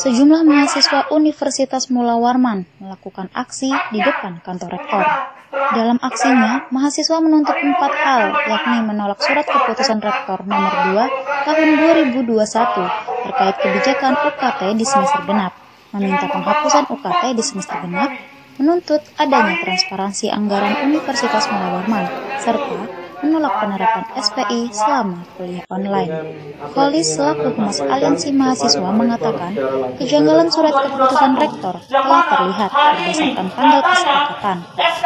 Sejumlah mahasiswa Universitas Mula Warman melakukan aksi di depan kantor rektor. Dalam aksinya, mahasiswa menuntut empat hal, yakni menolak surat keputusan rektor nomor 2 tahun 2021 terkait kebijakan UKT di semester genap, meminta penghapusan UKT di semester genap, menuntut adanya transparansi anggaran Universitas Mula Warman, serta menolak penerapan SPI selama kuliah online. Kolis selaku Humas Aliansi Mahasiswa mengatakan kejanggalan surat keputusan rektor telah terlihat berdasarkan tanggal kesepakatan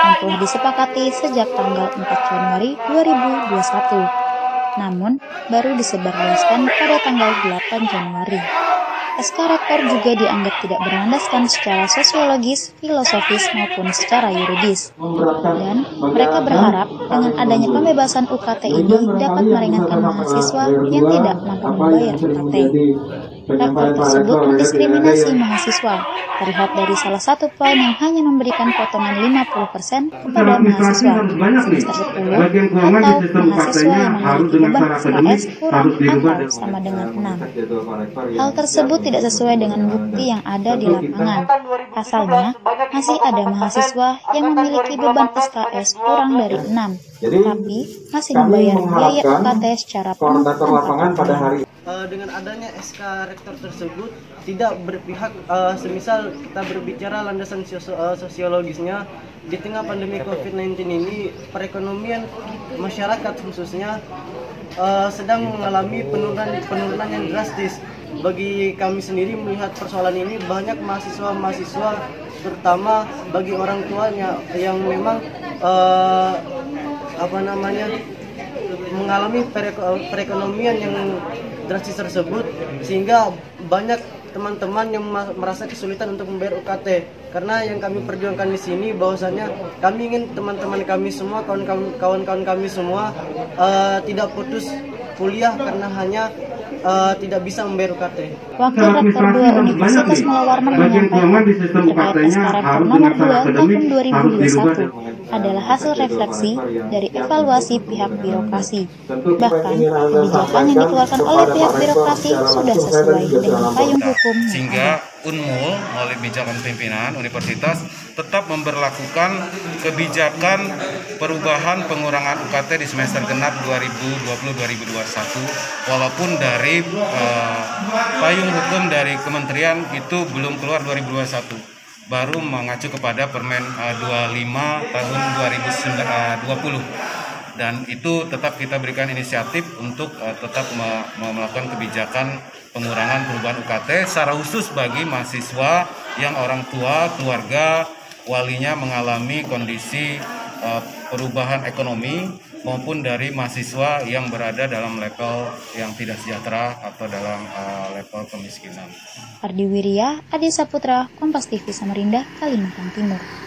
yang telah disepakati sejak tanggal 4 Januari 2021. Namun, baru disebarluaskan pada tanggal 8 Januari. SK Rektor juga dianggap tidak berlandaskan secara sosiologis, filosofis, maupun secara yuridis. Dan mereka berharap dengan adanya pembebasan UKT ini dapat meringankan mahasiswa yang tidak mampu membayar UKT. Rektor tersebut mendiskriminasi mahasiswa, terlihat dari salah satu poin yang hanya memberikan potongan 50% kepada mahasiswa. semester 10 atau mahasiswa yang memiliki beban SKS kurang atau sama dengan 6. Hal tersebut tidak sesuai dengan bukti yang ada di lapangan. Pasalnya, masih ada mahasiswa yang memiliki beban SKS kurang dari 6, tapi masih membayar biaya UKT secara penuh tanpa hari uh, dengan adanya SK rektor tersebut tidak berpihak uh, semisal kita berbicara landasan uh, sosiologisnya di tengah pandemi COVID-19 ini perekonomian masyarakat khususnya uh, sedang mengalami penurunan penurunan yang drastis. Bagi kami sendiri melihat persoalan ini banyak mahasiswa-mahasiswa terutama bagi orang tuanya yang memang uh, apa namanya mengalami perekonomian yang drastis tersebut sehingga banyak teman-teman yang merasa kesulitan untuk membayar UKT karena yang kami perjuangkan di sini bahwasanya kami ingin teman-teman kami semua kawan-kawan kami semua uh, tidak putus kuliah karena hanya uh, tidak bisa membayar UKT. Wakil Rektor 2 Universitas Malawarman menyampaikan terkait SK Rektor nomor 2 tahun 2021 adalah hasil refleksi dari evaluasi pihak birokrasi. Bahkan, kebijakan yang dikeluarkan oleh pihak birokrasi sudah sesuai dengan payung hukum. Sehingga Unmul melalui kebijakan pimpinan universitas tetap memperlakukan kebijakan perubahan pengurangan UKT di semester genap 2020-2021 walaupun dari uh, payung hukum dari kementerian itu belum keluar 2021 baru mengacu kepada Permen uh, 25 tahun 2020 dan itu tetap kita berikan inisiatif untuk uh, tetap me melakukan kebijakan pengurangan perubahan UKT secara khusus bagi mahasiswa yang orang tua, keluarga, walinya mengalami kondisi uh, perubahan ekonomi maupun dari mahasiswa yang berada dalam level yang tidak sejahtera atau dalam uh, level kemiskinan. Ardi Wirya, Adi Saputra, Kompas TV Samarinda, Kalimantan Timur.